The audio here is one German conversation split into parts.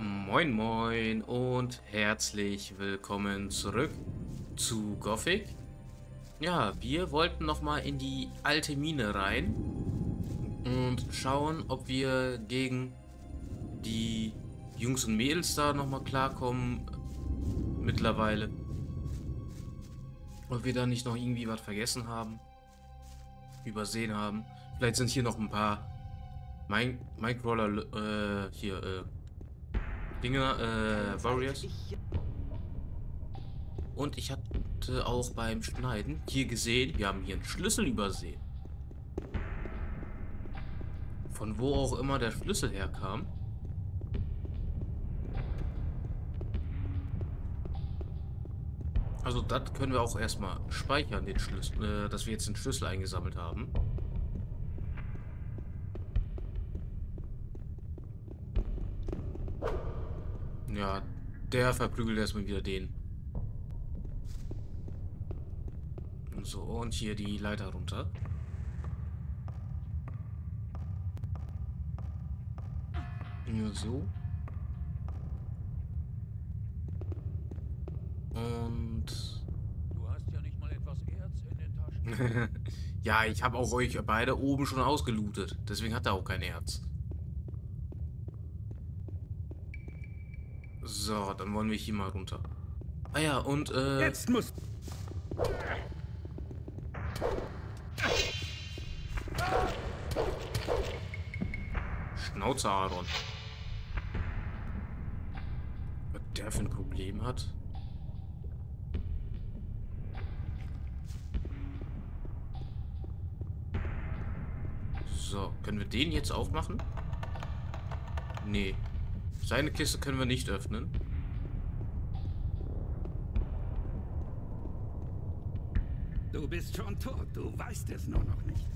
Moin moin und herzlich willkommen zurück zu Gothic. Ja, wir wollten noch mal in die alte Mine rein und schauen, ob wir gegen die Jungs und Mädels da noch mal klarkommen mittlerweile. Ob wir da nicht noch irgendwie was vergessen haben, übersehen haben. Vielleicht sind hier noch ein paar Minecrawler äh, hier äh, Dinger, äh, Warriors. Und ich hatte auch beim Schneiden hier gesehen, wir haben hier einen Schlüssel übersehen. Von wo auch immer der Schlüssel herkam. Also das können wir auch erstmal speichern, den Schlüssel, äh, dass wir jetzt den Schlüssel eingesammelt haben. Ja, der verprügelt erstmal wieder den. So, und hier die Leiter runter. Ja, so. Und... Du hast ja nicht mal etwas Erz in den Taschen. ja, ich habe auch euch beide oben schon ausgelootet. Deswegen hat er auch kein Erz. So, dann wollen wir hier mal runter. Ah ja, und äh... Jetzt muss... Schnauze, Aaron. Was der für ein Problem hat? So, können wir den jetzt aufmachen? Nee. Seine Kiste können wir nicht öffnen. Du bist schon tot, du weißt es nur noch nicht.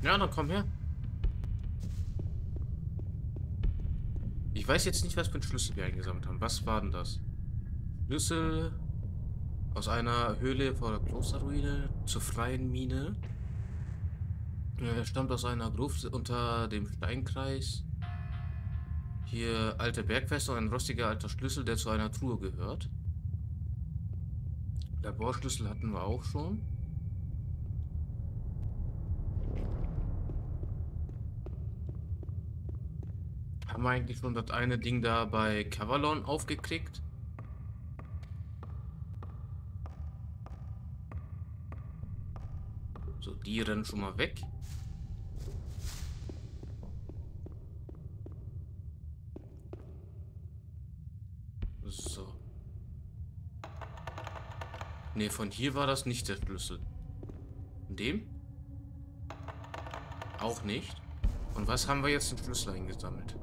Ja, dann komm her. Ich weiß jetzt nicht, was für einen Schlüssel wir eingesammelt haben. Was war denn das? Schlüssel aus einer Höhle vor der Klosterruine zur freien Mine. Er stammt aus einer Gruft unter dem Steinkreis. Hier alte Bergfeste ein rostiger alter Schlüssel, der zu einer Truhe gehört. Laborschlüssel hatten wir auch schon. Haben wir eigentlich schon das eine Ding da bei Cavalon aufgekriegt? So, die rennen schon mal weg. So. Ne, von hier war das nicht der Schlüssel. Von dem? Auch nicht. Und was haben wir jetzt den Schlüssel eingesammelt?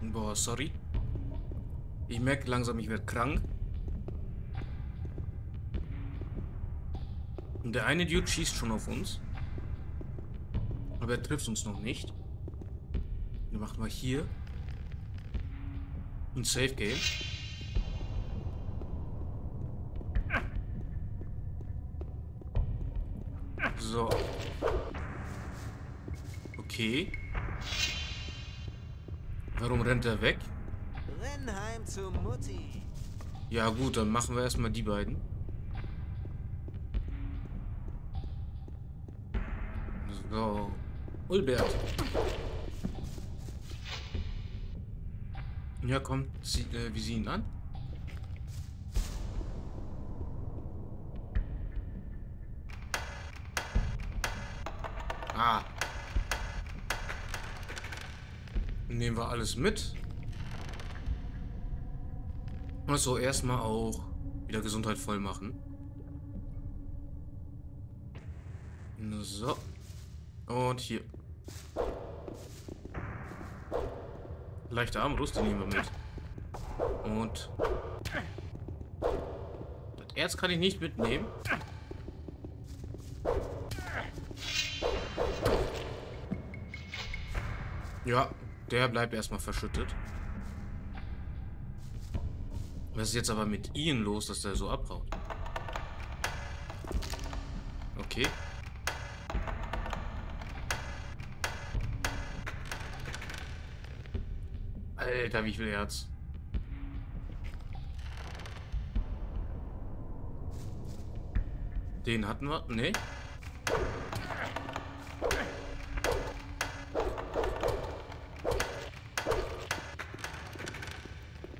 Boah, sorry. Ich merke langsam, ich werde krank. Und der eine Dude schießt schon auf uns. Aber er trifft uns noch nicht. Wir machen mal hier ein Safe Game. So. Okay. Warum rennt er weg? Renn heim zu Mutti. Ja gut, dann machen wir erstmal die beiden. So. Ulbert. Ja, komm, sie, äh, wie sie ihn an. Ah. Nehmen wir alles mit. Also erstmal auch wieder Gesundheit voll machen. So. Und hier. Leichte Armbrust, nehmen wir mit. Und das Erz kann ich nicht mitnehmen. Ja, der bleibt erstmal verschüttet. Was ist jetzt aber mit Ian los, dass der so abhaut? Okay. Alter, wie viel Herz. Den hatten wir. Nee.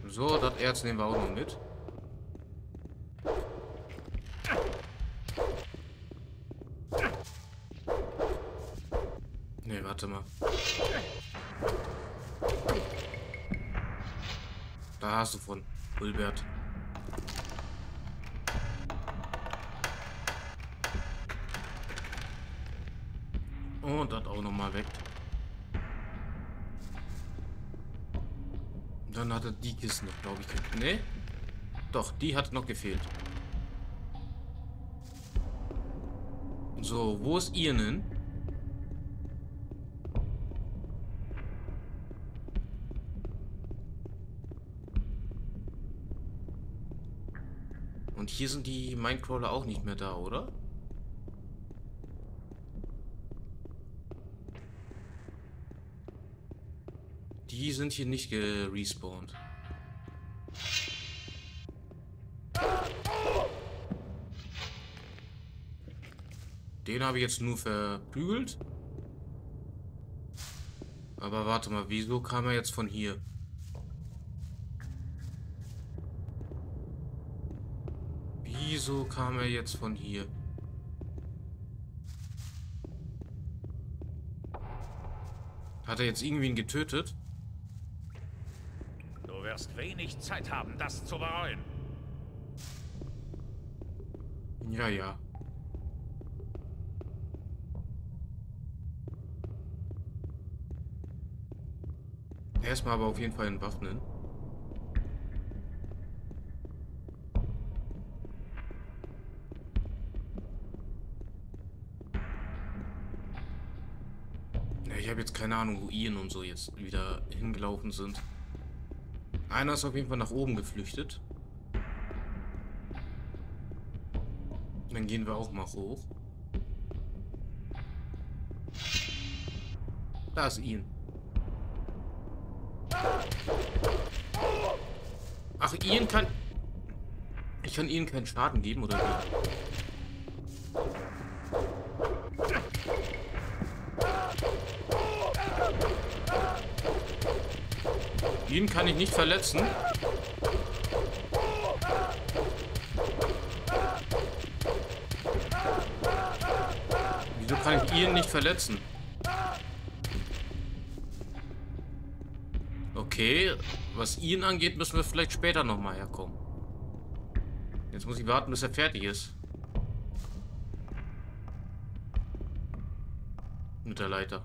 So, das Erz nehmen wir auch noch mit. Nee, warte mal. Du von, Hulbert. Und das auch nochmal weg. Dann hatte die Kiste noch, glaube ich. Ne? Doch, die hat noch gefehlt. So, wo ist ihr denn? Und hier sind die Minecrawler auch nicht mehr da, oder? Die sind hier nicht gerespawnt. Den habe ich jetzt nur verprügelt. Aber warte mal, wieso kam er jetzt von hier? Wieso kam er jetzt von hier? Hat er jetzt irgendwen getötet? Du wirst wenig Zeit haben, das zu bereuen. Ja, ja. Erstmal aber auf jeden Fall entwaffnen. Ich habe jetzt keine Ahnung, wo Ian und so jetzt wieder hingelaufen sind. Einer ist auf jeden Fall nach oben geflüchtet. Dann gehen wir auch mal hoch. Da ist Ian. Ach, Ian kann... Ich kann Ian keinen Schaden geben, oder wie? Ihn kann ich nicht verletzen. Wieso kann ich ihn nicht verletzen? Okay, was ihn angeht, müssen wir vielleicht später nochmal herkommen. Jetzt muss ich warten, bis er fertig ist. Mit der Leiter.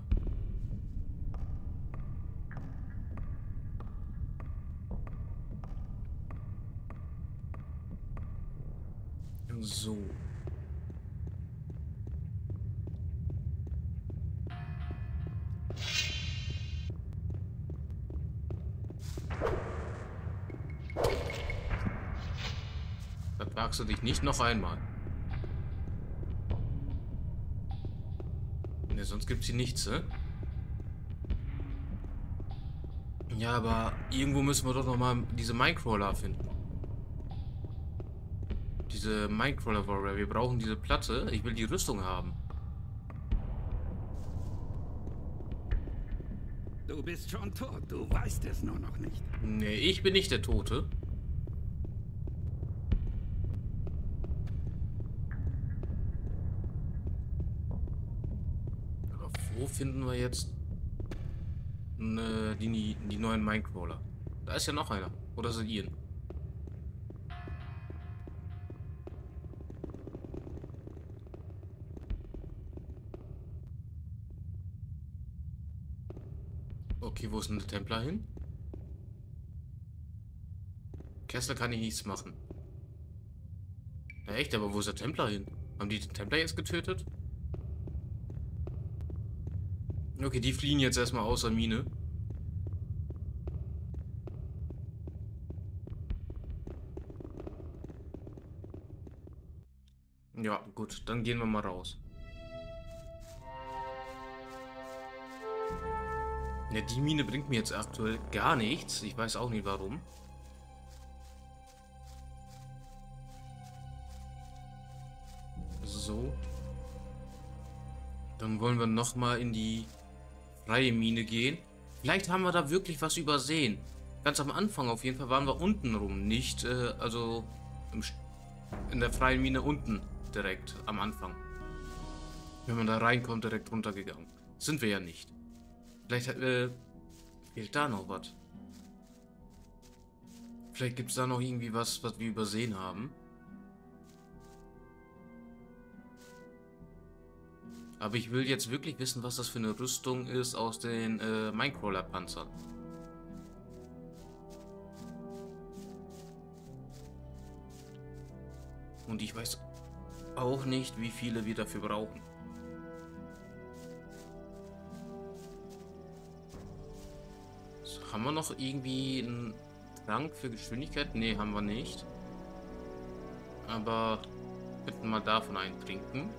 So. Vertragst du dich nicht noch einmal. Ne, sonst gibt's hier nichts, ne? Ja, aber irgendwo müssen wir doch noch mal diese Minecrawler finden diese Minecrawler Warrior. Wir brauchen diese Platte. Ich will die Rüstung haben. Du bist schon tot. Du weißt es nur noch nicht. Nee, ich bin nicht der Tote. Aber wo finden wir jetzt ne, die, die neuen Minecrawler? Da ist ja noch einer. Oder sind ihr? Okay, wo ist denn der Templer hin? Kessler kann ich nichts machen. Ja, echt, aber wo ist der Templer hin? Haben die den Templer jetzt getötet? Okay, die fliehen jetzt erstmal außer Mine. Ja, gut, dann gehen wir mal raus. Ja, die Mine bringt mir jetzt aktuell gar nichts. Ich weiß auch nicht warum. So. Dann wollen wir nochmal in die freie Mine gehen. Vielleicht haben wir da wirklich was übersehen. Ganz am Anfang auf jeden Fall waren wir unten rum. Nicht, äh, also in der freien Mine unten direkt am Anfang. Wenn man da reinkommt, direkt runtergegangen. Sind wir ja nicht. Vielleicht äh, fehlt da noch was. Vielleicht gibt es da noch irgendwie was, was wir übersehen haben. Aber ich will jetzt wirklich wissen, was das für eine Rüstung ist aus den äh, Minecrawler-Panzern. Und ich weiß auch nicht, wie viele wir dafür brauchen. Haben wir noch irgendwie einen Trank für Geschwindigkeit? Ne, haben wir nicht. Aber könnten mal davon einen trinken.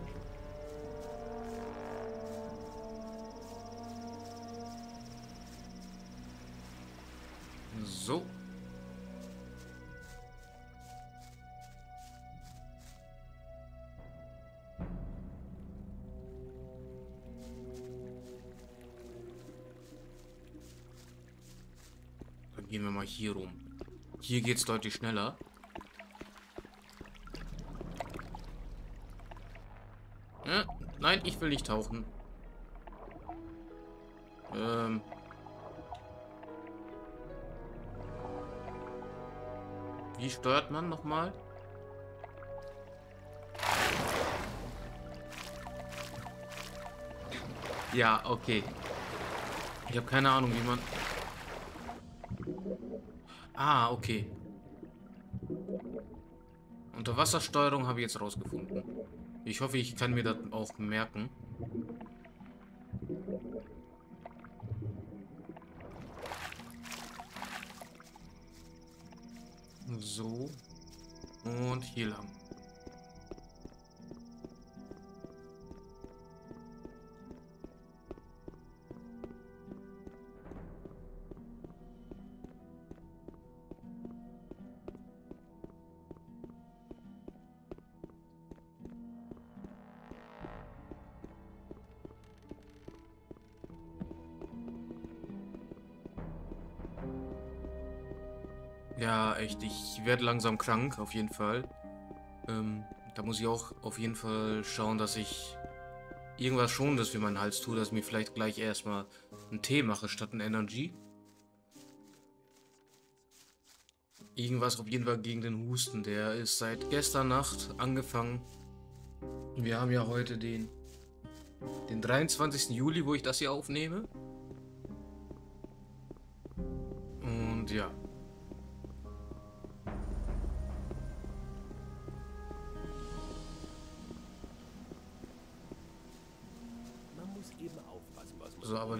So. Mal hier rum. Hier geht es deutlich schneller. Ja, nein, ich will nicht tauchen. Ähm, Wie steuert man nochmal? Ja, okay. Ich habe keine Ahnung, wie man... Ah, okay. Unterwassersteuerung habe ich jetzt rausgefunden. Ich hoffe, ich kann mir das auch merken. So. Und hier lang. Ich werde langsam krank, auf jeden Fall. Ähm, da muss ich auch auf jeden Fall schauen, dass ich irgendwas Schonendes für meinen Hals tue, dass ich mir vielleicht gleich erstmal einen Tee mache statt einen Energy. Irgendwas auf jeden Fall gegen den Husten. Der ist seit gestern Nacht angefangen. Wir haben ja heute den, den 23. Juli, wo ich das hier aufnehme. Und ja.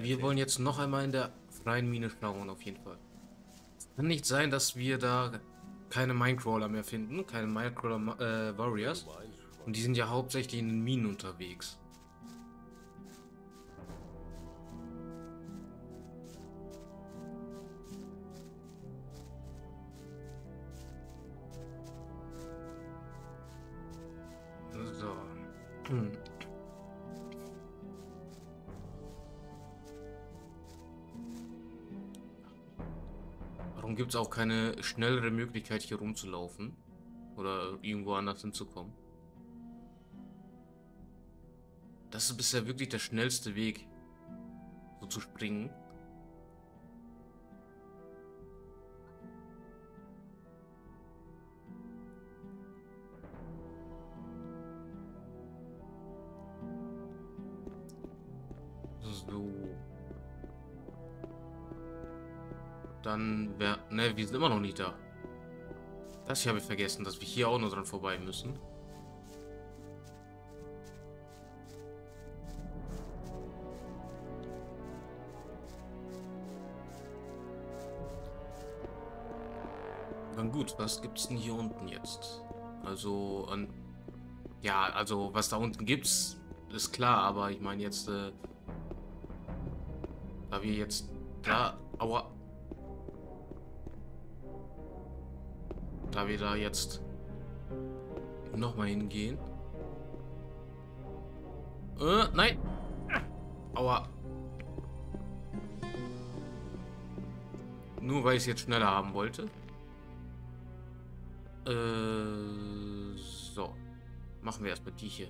Wir wollen jetzt noch einmal in der freien Mine schauen, auf jeden Fall. Es kann nicht sein, dass wir da keine Minecrawler mehr finden, keine Minecrawler äh, Warriors. Und die sind ja hauptsächlich in den Minen unterwegs. Es auch keine schnellere Möglichkeit hier rumzulaufen? Oder irgendwo anders hinzukommen? Das ist bisher wirklich der schnellste Weg, so zu springen. Dann wäre... Ne, wir sind immer noch nicht da. Das hier habe ich vergessen, dass wir hier auch noch dran vorbei müssen. Dann gut, was gibt es denn hier unten jetzt? Also an Ja, also was da unten gibt's, ist klar, aber ich meine jetzt, äh, da wir jetzt da, aua, da wir da jetzt nochmal hingehen. Äh, nein. Aua. Nur weil ich es jetzt schneller haben wollte. Äh, so. Machen wir erstmal die hier.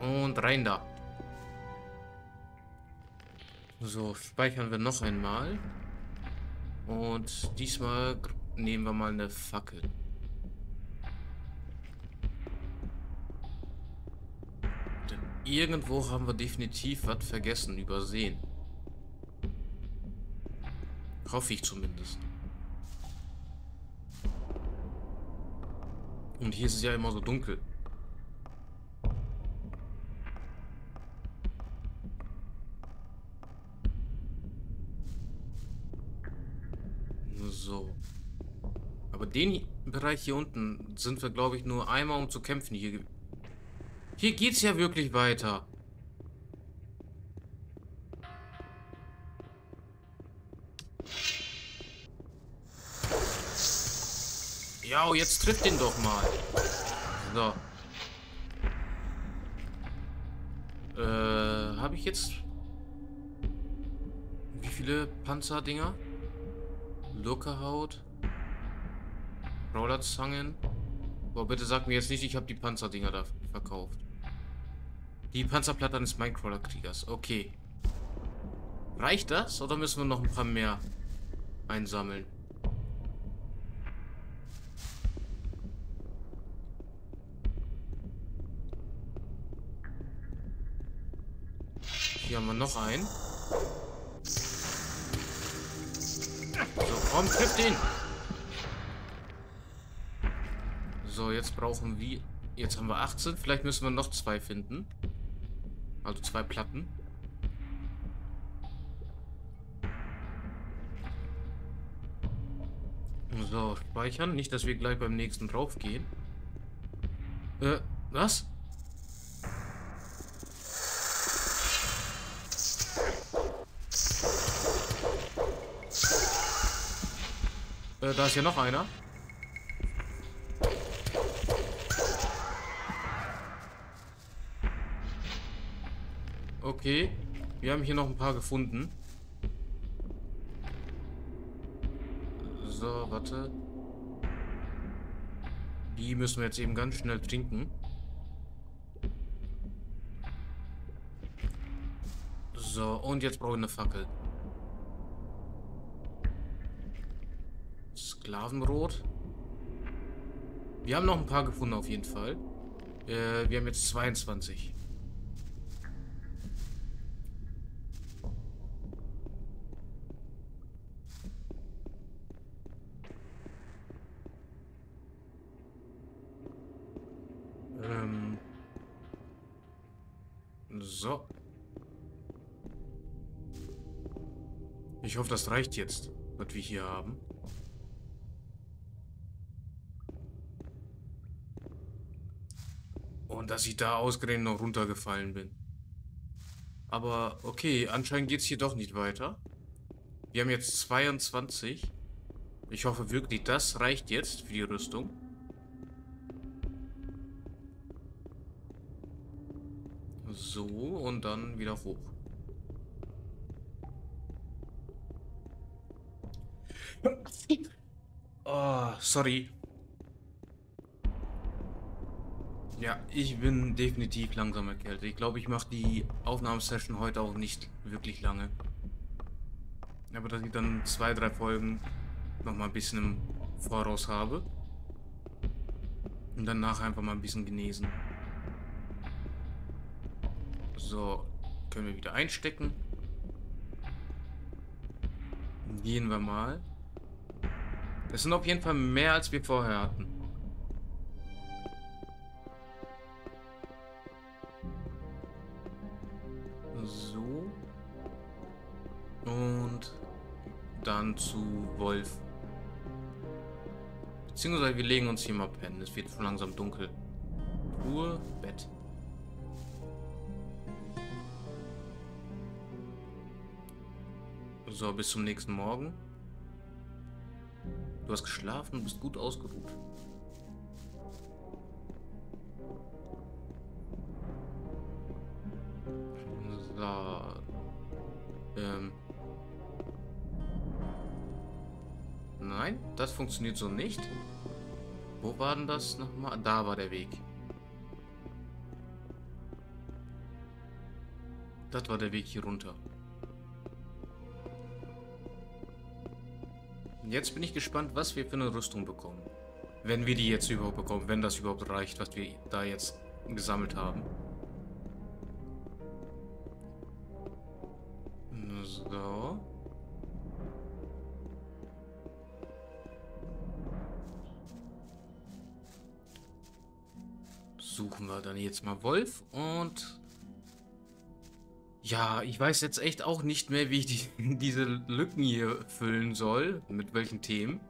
Und rein da. So, speichern wir noch einmal. Und diesmal nehmen wir mal eine Fackel. Denn irgendwo haben wir definitiv was vergessen, übersehen. Hoffe ich zumindest. Und hier ist es ja immer so dunkel. So. Aber den Bereich hier unten sind wir, glaube ich, nur einmal um zu kämpfen. Hier, hier geht's ja wirklich weiter. Ja, jetzt trifft den doch mal. So. Äh, habe ich jetzt... Wie viele Panzerdinger? Lurkerhaut. Rollerzangen. Boah, bitte sag mir jetzt nicht, ich habe die Panzerdinger da verkauft. Die Panzerplatte eines Minecrawler-Kriegers. Okay. Reicht das? Oder müssen wir noch ein paar mehr einsammeln? Hier haben wir noch einen. Komm, trifft ihn! So, jetzt brauchen wir... Jetzt haben wir 18. Vielleicht müssen wir noch zwei finden. Also zwei Platten. So, speichern. Nicht, dass wir gleich beim nächsten drauf gehen. Äh, was? Äh, da ist ja noch einer. Okay. Wir haben hier noch ein paar gefunden. So, warte. Die müssen wir jetzt eben ganz schnell trinken. So, und jetzt brauche ich eine Fackel. Sklavenrot. Wir haben noch ein paar gefunden auf jeden Fall. Äh, wir haben jetzt 22. Ähm. So. Ich hoffe, das reicht jetzt, was wir hier haben. Und dass ich da ausgerechnet noch runtergefallen bin. Aber okay, anscheinend geht es hier doch nicht weiter. Wir haben jetzt 22. Ich hoffe wirklich, das reicht jetzt für die Rüstung. So, und dann wieder hoch. Oh, sorry. Ja, ich bin definitiv langsam erkältet. Ich glaube, ich mache die Aufnahmesession heute auch nicht wirklich lange. Aber dass ich dann zwei, drei Folgen noch mal ein bisschen im Voraus habe. Und danach einfach mal ein bisschen genesen. So, können wir wieder einstecken. Gehen wir mal. Es sind auf jeden Fall mehr, als wir vorher hatten. Beziehungsweise wir legen uns hier mal pennen. Es wird schon langsam dunkel. Ruhe, Bett. So, bis zum nächsten Morgen. Du hast geschlafen und bist gut ausgeruht. Funktioniert so nicht. Wo war denn das nochmal? Da war der Weg. Das war der Weg hier runter. Jetzt bin ich gespannt, was wir für eine Rüstung bekommen. Wenn wir die jetzt überhaupt bekommen, wenn das überhaupt reicht, was wir da jetzt gesammelt haben. Jetzt mal Wolf und ja, ich weiß jetzt echt auch nicht mehr, wie ich die, diese Lücken hier füllen soll. Mit welchen Themen.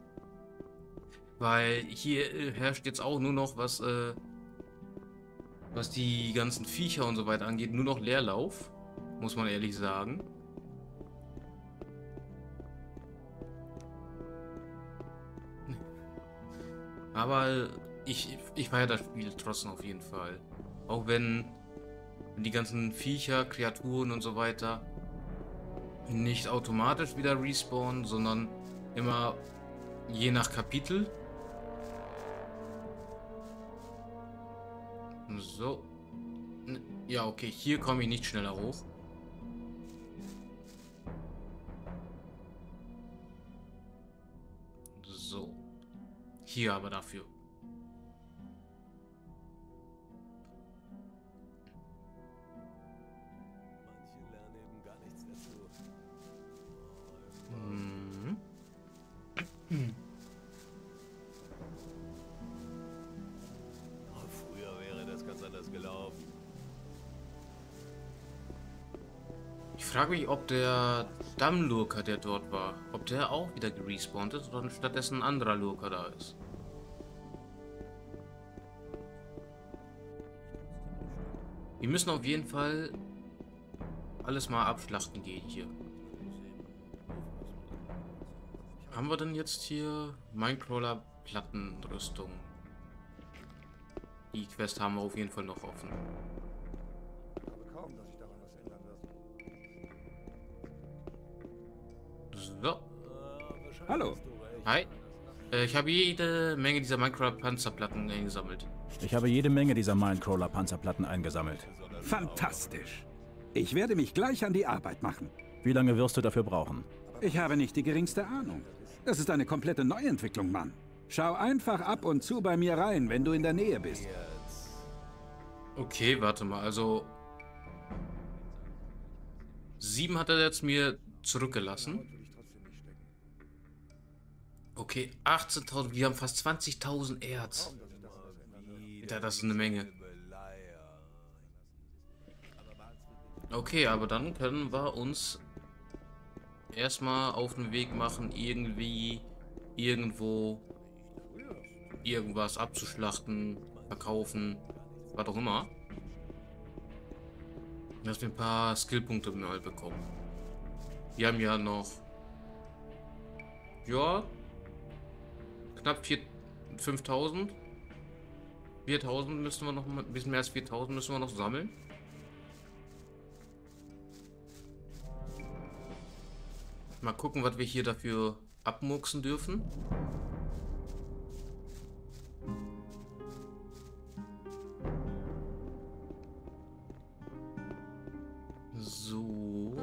Weil hier äh, herrscht jetzt auch nur noch, was, äh, was die ganzen Viecher und so weiter angeht, nur noch Leerlauf. Muss man ehrlich sagen. Aber ich, ich feiere das Spiel trotzdem auf jeden Fall. Auch wenn die ganzen Viecher, Kreaturen und so weiter nicht automatisch wieder respawnen, sondern immer je nach Kapitel. So. Ja, okay, hier komme ich nicht schneller hoch. So. Hier aber dafür. Frage mich, ob der Dammlurker, der dort war, ob der auch wieder gerespawnt ist oder stattdessen ein anderer Lurker da ist. Wir müssen auf jeden Fall alles mal abschlachten gehen hier. Haben wir denn jetzt hier Minecrawler Plattenrüstung? Die Quest haben wir auf jeden Fall noch offen. So. Hallo. Hi. Äh, ich habe jede Menge dieser Minecraft-Panzerplatten eingesammelt. Ich habe jede Menge dieser Minecrawler-Panzerplatten eingesammelt. Fantastisch. Ich werde mich gleich an die Arbeit machen. Wie lange wirst du dafür brauchen? Ich habe nicht die geringste Ahnung. Das ist eine komplette Neuentwicklung, Mann. Schau einfach ab und zu bei mir rein, wenn du in der Nähe bist. Okay, warte mal. Also... Sieben hat er jetzt mir zurückgelassen. Okay, 18.000. Wir haben fast 20.000 Erz. Ja, das ist eine Menge. Okay, aber dann können wir uns erstmal auf den Weg machen, irgendwie irgendwo irgendwas abzuschlachten, verkaufen, was auch immer. Dass wir ein paar Skillpunkte mal bekommen. Wir haben ja noch ja, knapp 5000. 4000 müssen wir noch, ein bisschen mehr als 4000 müssen wir noch sammeln. Mal gucken, was wir hier dafür abmurksen dürfen. So.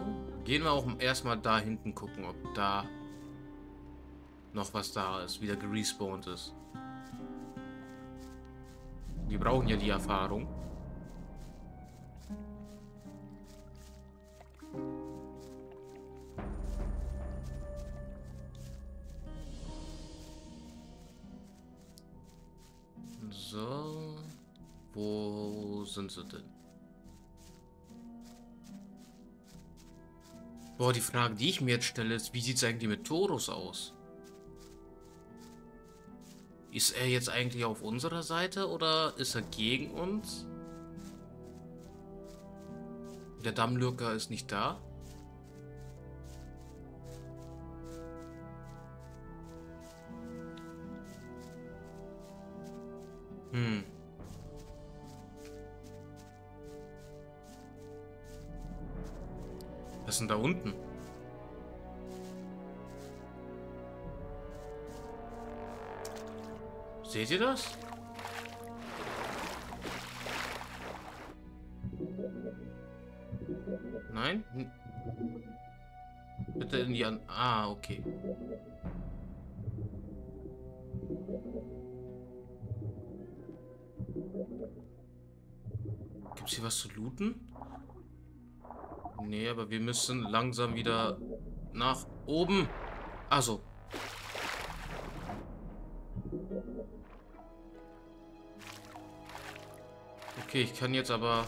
Gehen wir auch erstmal da hinten gucken, ob da noch was da ist, wieder gerespawnt ist. Wir brauchen ja die Erfahrung. Sind sie denn? Boah, die Frage, die ich mir jetzt stelle, ist, wie sieht es eigentlich mit Torus aus? Ist er jetzt eigentlich auf unserer Seite oder ist er gegen uns? Der Dammlurker ist nicht da. Hm. Was ist denn da unten? Seht ihr das? Nein? Bitte in die an. Ah, okay. Gibt's hier was zu looten? Nee, aber wir müssen langsam wieder nach oben. Also. Okay, ich kann jetzt aber...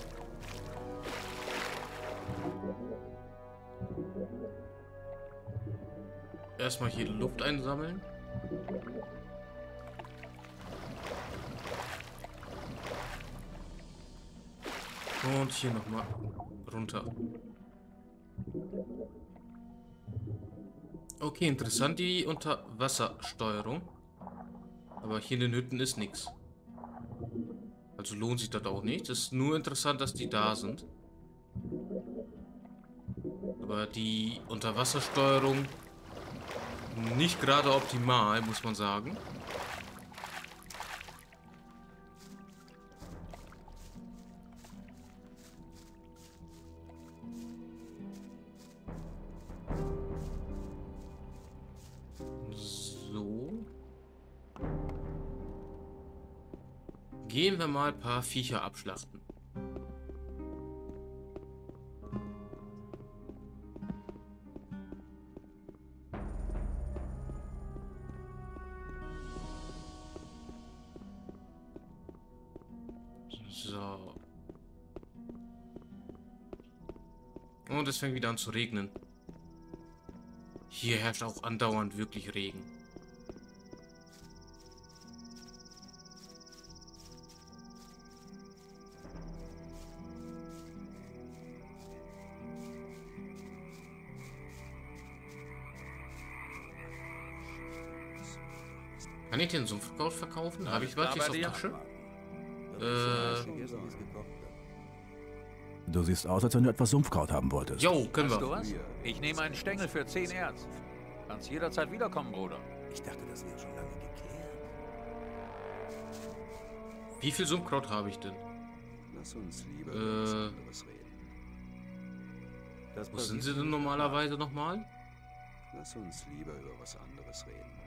Erstmal hier Luft einsammeln. Und hier nochmal runter. Okay, interessant die Unterwassersteuerung. Aber hier in den Hütten ist nichts. Also lohnt sich das auch nicht. Es ist nur interessant, dass die da sind. Aber die Unterwassersteuerung nicht gerade optimal, muss man sagen. Wir mal ein paar Viecher abschlachten. So. Und es fängt wieder an zu regnen. Hier herrscht auch andauernd wirklich Regen. Kann ich den Sumpfkraut verkaufen? Habe ich was auf Tasche? Äh, Du siehst aus, als wenn du etwas Sumpfkraut haben wolltest. jo, können Hast du wir. was? Ich nehme einen Stängel für 10 Erz. Kannst jederzeit wiederkommen, Bruder. Ich dachte, das wäre schon lange geklärt. Wie viel Sumpfkraut habe ich denn? Lass uns lieber Äh. über was anderes reden. Das Wo sind sie denn normalerweise nochmal? Lass uns lieber über was anderes reden.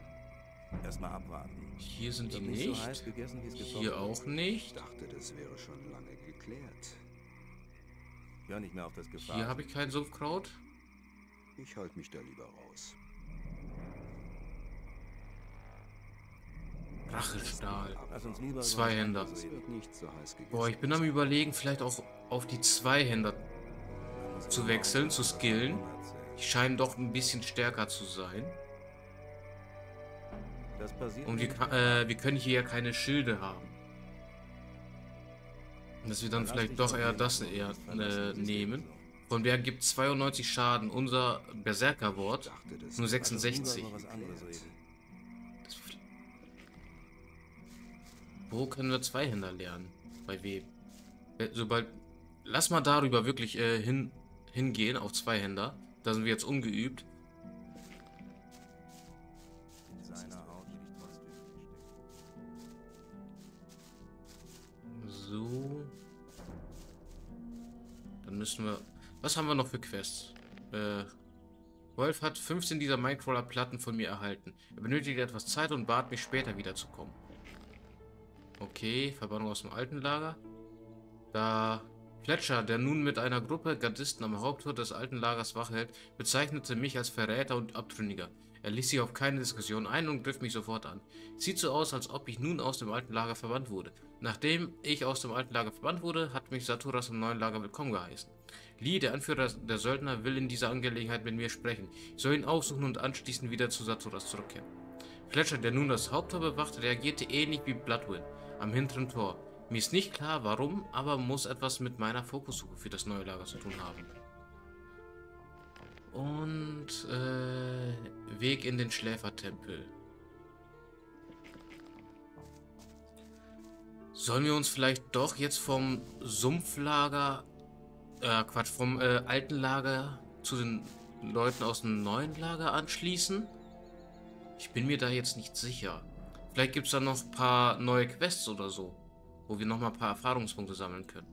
Erstmal abwarten. Hier sind die Wird nicht so nicht. heiß gegessen, wie es Hier auch Ich nicht. dachte, das wäre schon lange geklärt. Hör nicht mehr auf das Gefahr. Hier habe ich kein Sumpfkraut. Ich halte mich da lieber raus. Rachestahl. Zweihänder. nicht. Boah, ich bin am überlegen, vielleicht auch auf die Zweihänder zu wechseln, zu skillen. Die scheinen doch ein bisschen stärker zu sein. Und wir, äh, wir können hier ja keine Schilde haben. Dass wir dann vielleicht doch eher das eher äh, nehmen. Von der gibt 92 Schaden. Unser Berserkerwort nur wäre Lass uns lieber 66. über was anderes reden. Das- Wo können wir Zweihänder lernen? Bei wem? Äh, Sobald. Lass mal darüber wirklich äh, hin, hingehen auf Zweihänder. Da sind wir jetzt ungeübt. So. Dann müssen wir. Was haben wir noch für Quests? Äh. Wolf hat 15 dieser Minecrawler-Platten von mir erhalten. Er benötigt etwas Zeit und bat mich später wiederzukommen. Okay, Verbannung aus dem alten Lager. Da Fletcher, der nun mit einer Gruppe Gardisten am Haupttor des alten Lagers Wache hält, bezeichnete mich als Verräter und Abtrünniger. Er ließ sich auf keine Diskussion ein und griff mich sofort an. Sieht so aus, als ob ich nun aus dem alten Lager verbannt wurde. Nachdem ich aus dem alten Lager verbannt wurde, hat mich Saturas im neuen Lager willkommen geheißen. Lee, der Anführer der Söldner, will in dieser Angelegenheit mit mir sprechen. Ich soll ihn aufsuchen und anschließend wieder zu Saturas zurückkehren. Fletcher, der nun das Haupttor bewacht, reagierte ähnlich wie Bloodwind am hinteren Tor. Mir ist nicht klar, warum, aber muss etwas mit meiner Fokussuche für das neue Lager zu tun haben. Und äh, Weg in den Schläfertempel. Sollen wir uns vielleicht doch jetzt vom Sumpflager, äh, Quatsch, vom äh, alten Lager zu den Leuten aus dem neuen Lager anschließen? Ich bin mir da jetzt nicht sicher. Vielleicht gibt es da noch ein paar neue Quests oder so, wo wir nochmal ein paar Erfahrungspunkte sammeln können.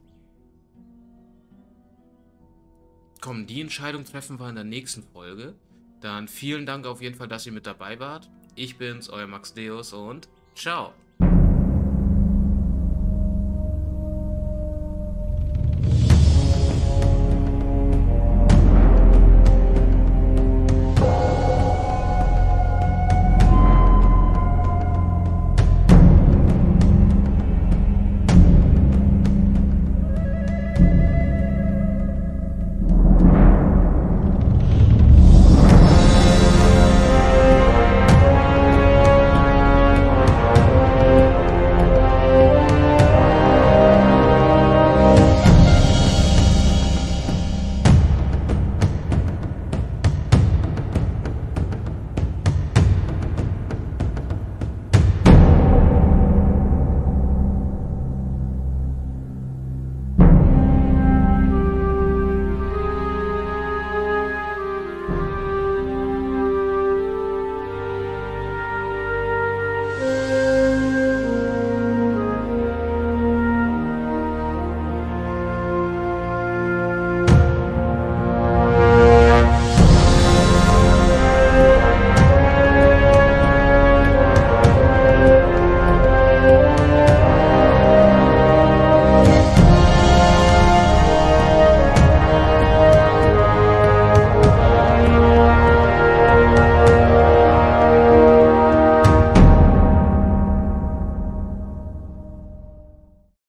Komm, die Entscheidung treffen wir in der nächsten Folge. Dann vielen Dank auf jeden Fall, dass ihr mit dabei wart. Ich bin's, euer Max Deus und ciao.